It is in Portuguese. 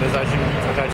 paisagem muito atrativo.